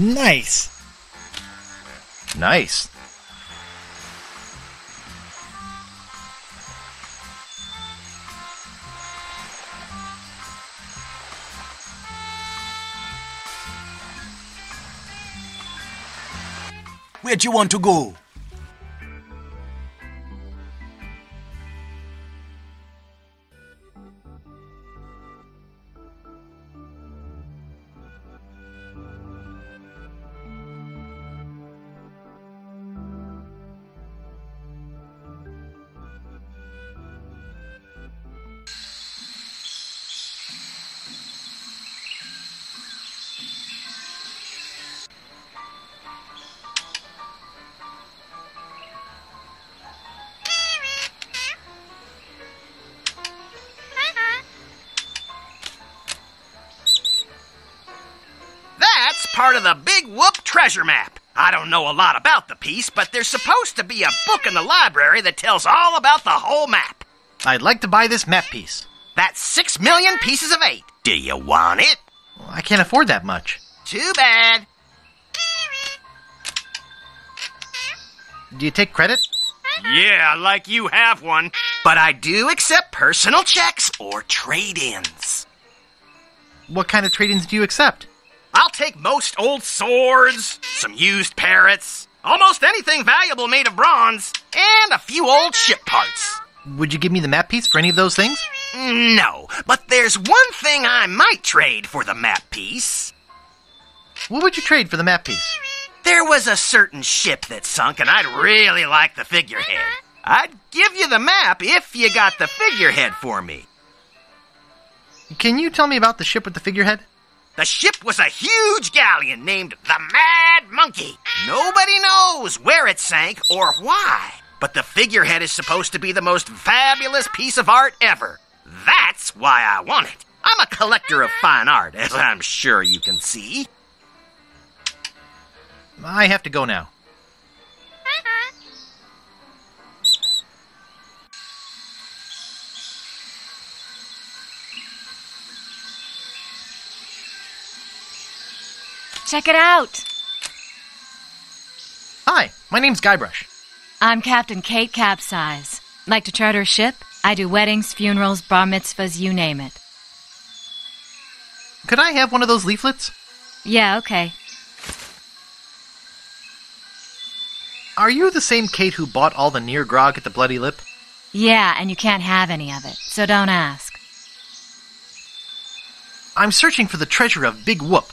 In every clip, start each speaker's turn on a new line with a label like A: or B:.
A: Nice.
B: Nice.
C: Where do you want to go?
D: Part of the Big Whoop treasure map. I don't know a lot about the piece, but there's supposed to be a book in the library that tells all about the whole map.
B: I'd like to buy this map piece.
D: That's six million pieces of eight. Do you want it?
B: I can't afford that much.
D: Too bad.
B: Do you take credit?
D: Yeah, like you have one. But I do accept personal checks or trade ins.
B: What kind of trade ins do you accept?
D: I'll take most old swords, some used parrots, almost anything valuable made of bronze, and a few old ship parts.
B: Would you give me the map piece for any of those things?
D: No, but there's one thing I might trade for the map piece.
B: What would you trade for the map piece?
D: There was a certain ship that sunk, and I'd really like the figurehead. I'd give you the map if you got the figurehead for me.
B: Can you tell me about the ship with the figurehead?
D: The ship was a huge galleon named the Mad Monkey. Nobody knows where it sank or why, but the figurehead is supposed to be the most fabulous piece of art ever. That's why I want it. I'm a collector of fine art, as I'm sure you can see.
B: I have to go now.
E: Check it out.
B: Hi, my name's Guybrush.
E: I'm Captain Kate Capsize. Like to charter a ship? I do weddings, funerals, bar mitzvahs, you name it.
B: Could I have one of those leaflets?
E: Yeah, okay.
B: Are you the same Kate who bought all the near grog at the Bloody Lip?
E: Yeah, and you can't have any of it, so don't ask.
B: I'm searching for the treasure of Big Whoop.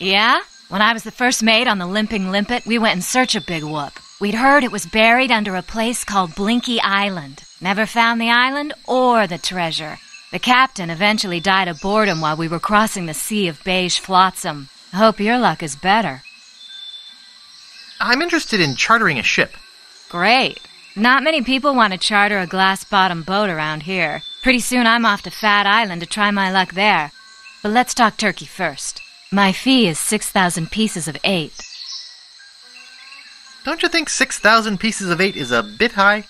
E: Yeah? When I was the first mate on the Limping Limpet, we went in search of Big Whoop. We'd heard it was buried under a place called Blinky Island. Never found the island or the treasure. The captain eventually died of boredom while we were crossing the sea of beige flotsam. I hope your luck is better.
B: I'm interested in chartering a ship.
E: Great. Not many people want to charter a glass bottom boat around here. Pretty soon I'm off to Fat Island to try my luck there. But let's talk turkey first. My fee is 6,000 pieces of eight.
B: Don't you think 6,000 pieces of eight is a bit high?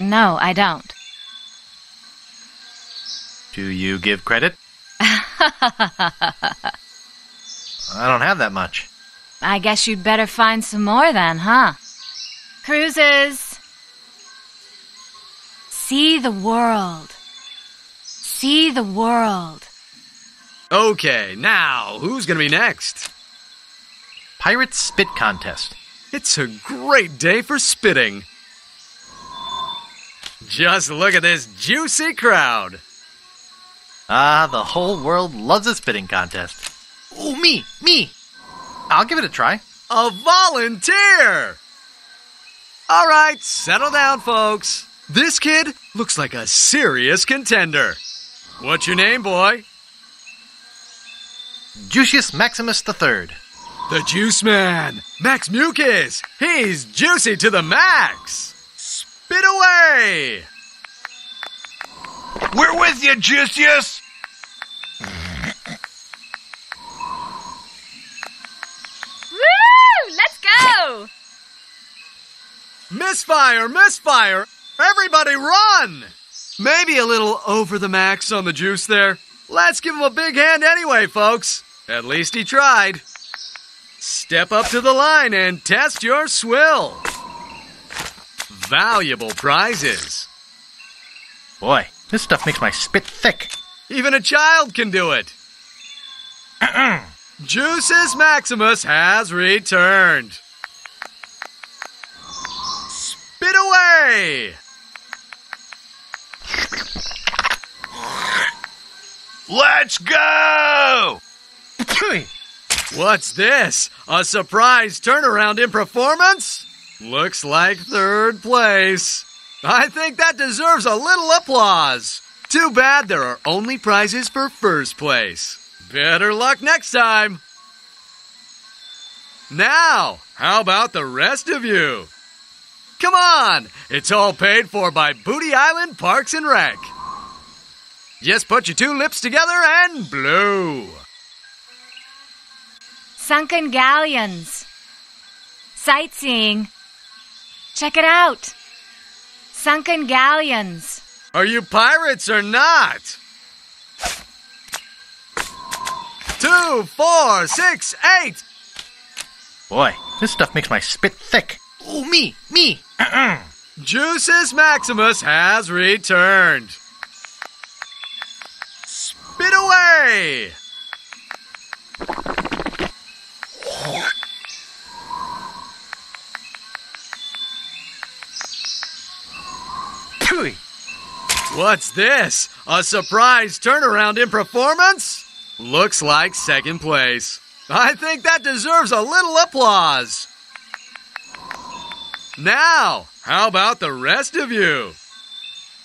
E: No, I don't.
B: Do you give credit? I don't have that much.
E: I guess you'd better find some more then, huh? Cruises! See the world. See the world.
F: Okay, now, who's gonna be next?
B: Pirate Spit Contest.
F: It's a great day for spitting. Just look at this juicy crowd.
B: Ah, the whole world loves a spitting contest. Oh, me, me. I'll give it a try.
F: A volunteer! All right, settle down, folks. This kid looks like a serious contender. What's your name, boy?
B: Juicius Maximus III.
F: The Juice Man, Max Mucus. He's juicy to the max. Spit away!
C: We're with you, Juicius!
E: Woo! Let's go!
F: Misfire, misfire! Everybody run! Maybe a little over the max on the juice there. Let's give him a big hand anyway, folks. At least he tried. Step up to the line and test your swill. Valuable prizes.
B: Boy, this stuff makes my spit thick.
F: Even a child can do it. Juices Maximus has returned. Spit away!
C: Let's go!
F: What's this? A surprise turnaround in performance? Looks like third place. I think that deserves a little applause. Too bad there are only prizes for first place. Better luck next time. Now, how about the rest of you? Come on, it's all paid for by Booty Island Parks and Rec. Just put your two lips together and blow.
E: Sunken galleons. Sightseeing. Check it out. Sunken galleons.
F: Are you pirates or not? Two, four, six, eight.
B: Boy, this stuff makes my spit thick. Oh, me, me.
F: Juices Maximus has returned. Spit away! What's this? A surprise turnaround in performance? Looks like second place. I think that deserves a little applause. Now, how about the rest of you?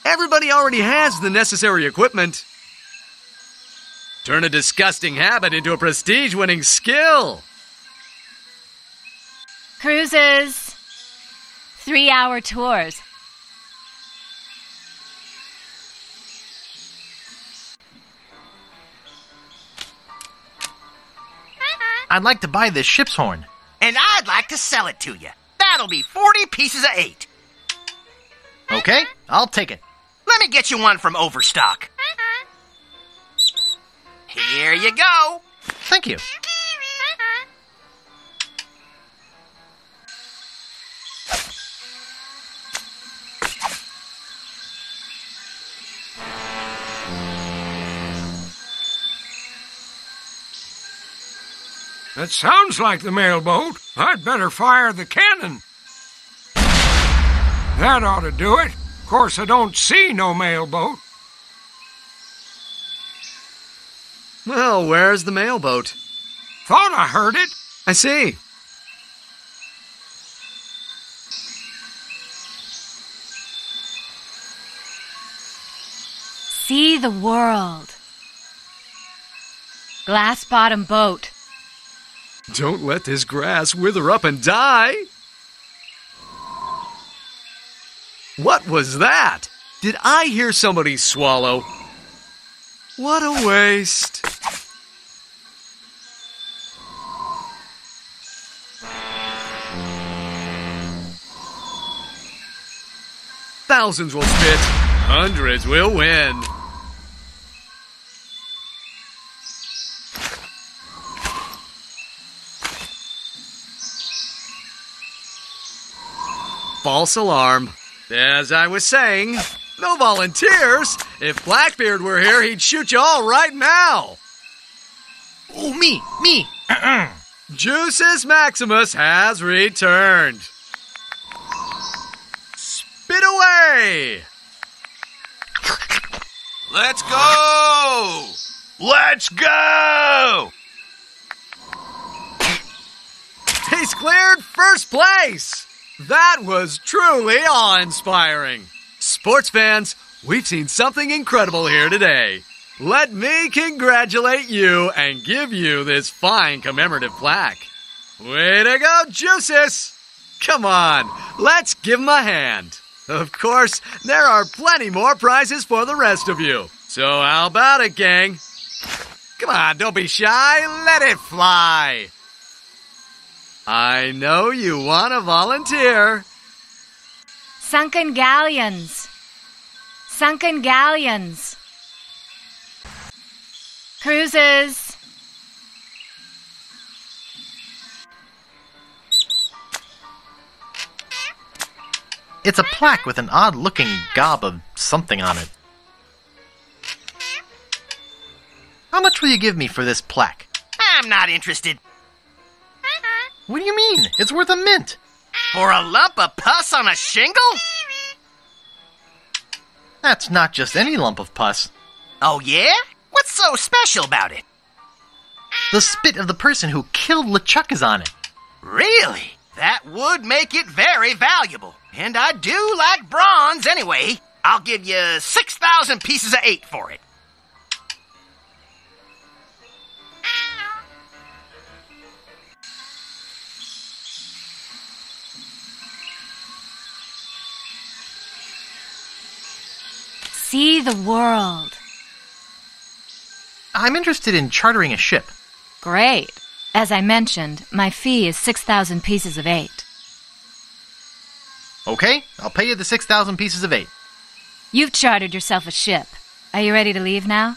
F: Everybody already has the necessary equipment. Turn a disgusting habit into a prestige winning skill.
E: Cruises. Three hour tours.
B: I'd like to buy this ship's horn.
D: And I'd like to sell it to you. That'll be 40 pieces of eight.
B: Okay, I'll take it.
D: Let me get you one from Overstock. Here you go.
B: Thank you.
A: That sounds like the mailboat. I'd better fire the cannon. That ought to do it. Of course, I don't see no mailboat.
F: Well, where's the mailboat?
A: Thought I heard it.
F: I see.
E: See the world. Glass bottom boat.
F: Don't let this grass wither up and die. What was that? Did I hear somebody swallow? What a waste. Thousands will spit, hundreds will win. False alarm. As I was saying, no volunteers. If Blackbeard were here, he'd shoot you all right now.
B: Oh, me, me. Uh-uh.
F: Juices Maximus has returned. Spit away!
C: Let's go! Let's go!
F: He's cleared first place! That was truly awe inspiring. Sports fans, we've seen something incredible here today. Let me congratulate you and give you this fine commemorative plaque. Way to go, Juices! Come on, let's give him a hand. Of course, there are plenty more prizes for the rest of you. So, how about it, gang? Come on, don't be shy. Let it fly. I know you want to volunteer.
E: Sunken galleons. Sunken galleons. Cruises.
B: It's a plaque with an odd looking gob of something on it. How much will you give me for this plaque?
D: I'm not interested.
B: What do you mean? It's worth a mint.
D: For a lump of pus on a shingle?
B: That's not just any lump of pus.
D: Oh, yeah? What's so special about it?
B: The spit of the person who killed LeChuck is on it.
D: Really? That would make it very valuable. And I do like bronze anyway. I'll give you 6,000 pieces of eight for it.
E: See the world.
B: I'm interested in chartering a ship.
E: Great. As I mentioned, my fee is 6,000 pieces of eight.
B: Okay, I'll pay you the 6,000 pieces of eight.
E: You've chartered yourself a ship. Are you ready to leave now?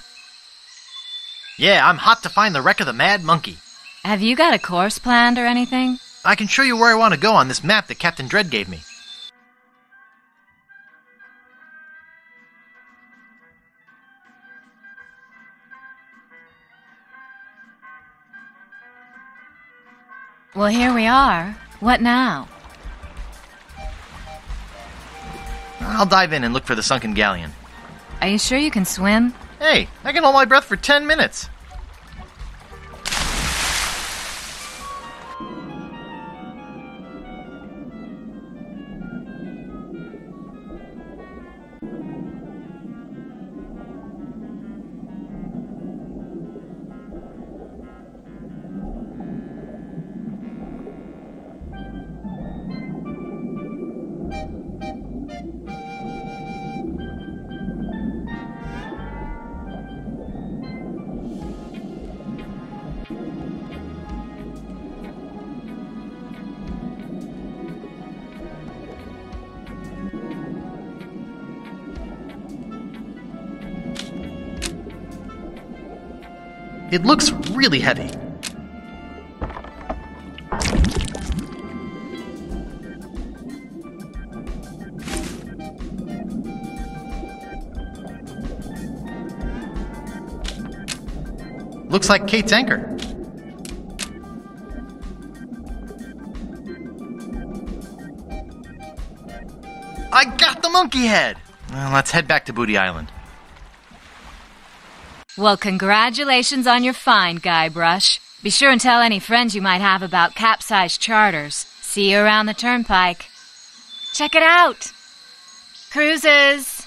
B: Yeah, I'm hot to find the wreck of the Mad Monkey.
E: Have you got a course planned or anything?
B: I can show you where I want to go on this map that Captain Dread gave me.
E: Well, here we are. What now?
B: I'll dive in and look for the sunken galleon.
E: Are you sure you can swim?
B: Hey, I can hold my breath for 10 minutes. It looks really heavy. Looks like Kate's anchor. I got the monkey head! Well, let's head back to Booty Island.
E: Well, congratulations on your find, Guybrush. Be sure and tell any friends you might have about capsized charters. See you around the turnpike. Check it out! Cruises!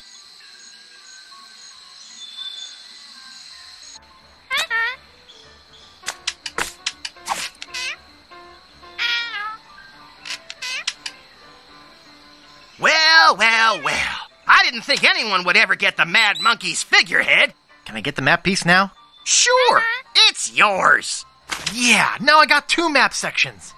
D: Well, well, well. I didn't think anyone would ever get the Mad Monkey's figurehead.
B: Can I get the map piece now?
D: Sure, uh-huh. it's yours.
B: Yeah, now I got two map sections.